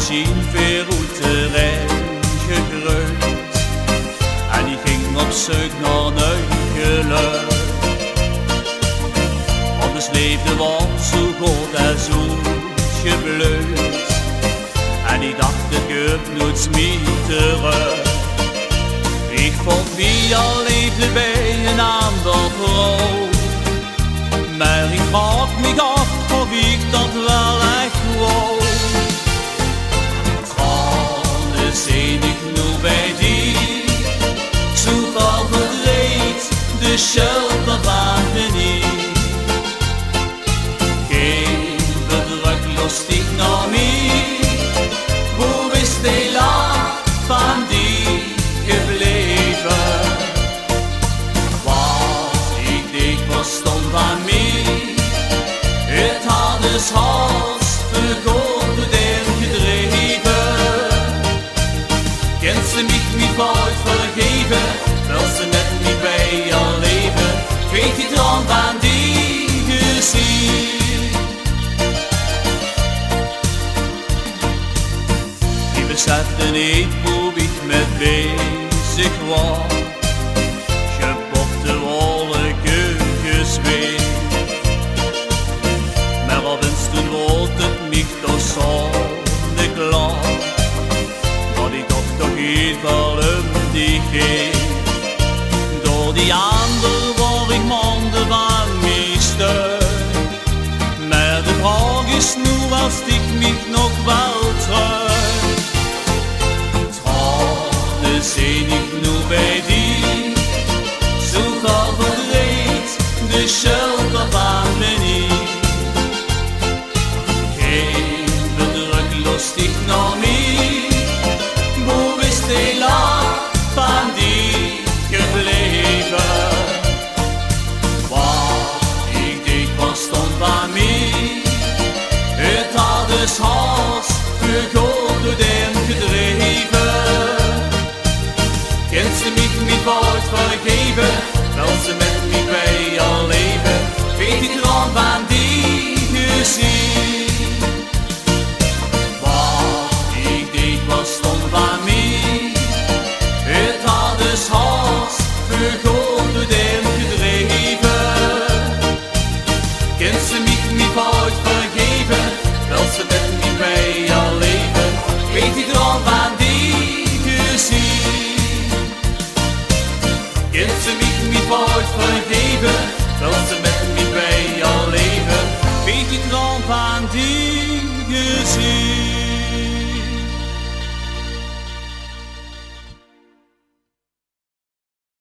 Veel terrein gegroeid. En die ging op zoek naar lucht. Want het leefde was zo goed en zo gebleut. En die dacht het komt nooit meer terug. Ik vond wie al leefde bij een ander vrouw. Maar ik vraag me af of ik dat wel echt wou. Waren niet. Geen bedruk naar mij. Hoe is de laag van die gebleven? Wat ik was stom van mij. Het had dus haast Die besefte niet hoe ik met bezig was. Gepopte wolken gezweet. Maar op een stund wordt het niet door zonneklaar. Dat ik toch toch iets wel die geef. Door die gedreven. Kent ze mich niet